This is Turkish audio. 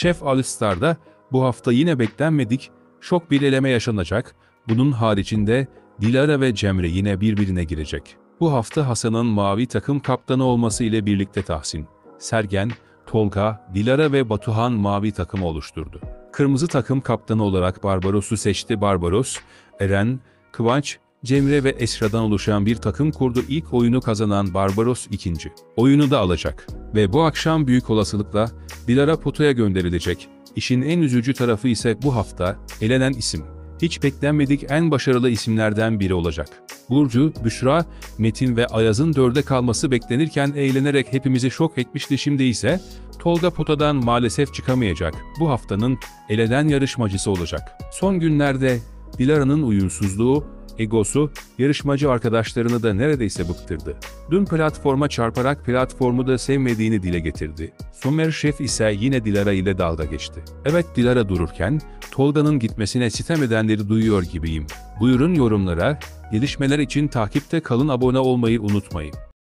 Şef All Star'da bu hafta yine beklenmedik şok bir eleme yaşanacak. Bunun haricinde Dilara ve Cemre yine birbirine girecek. Bu hafta Hasan'ın mavi takım kaptanı olması ile birlikte Tahsin, Sergen, Tolga, Dilara ve Batuhan mavi takımı oluşturdu. Kırmızı takım kaptanı olarak Barbaros'u seçti. Barbaros, Eren, Kıvanç, Cemre ve Esra'dan oluşan bir takım kurdu. İlk oyunu kazanan Barbaros ikinci. Oyunu da alacak. Ve bu akşam büyük olasılıkla Dilara potaya gönderilecek. İşin en üzücü tarafı ise bu hafta elenen isim. Hiç beklenmedik en başarılı isimlerden biri olacak. Burcu, Büşra, Metin ve Ayaz'ın dörde kalması beklenirken eğlenerek hepimizi şok etmişti şimdi ise Tolga potadan maalesef çıkamayacak. Bu haftanın elenen yarışmacısı olacak. Son günlerde Dilara'nın uyumsuzluğu, egosu, yarışmacı arkadaşlarını da neredeyse bıktırdı. Dün platforma çarparak platformu da sevmediğini dile getirdi. Somer Şef ise yine Dilara ile dalga geçti. Evet Dilara dururken, Tolga'nın gitmesine sitem edenleri duyuyor gibiyim. Buyurun yorumlara, gelişmeler için takipte kalın abone olmayı unutmayın.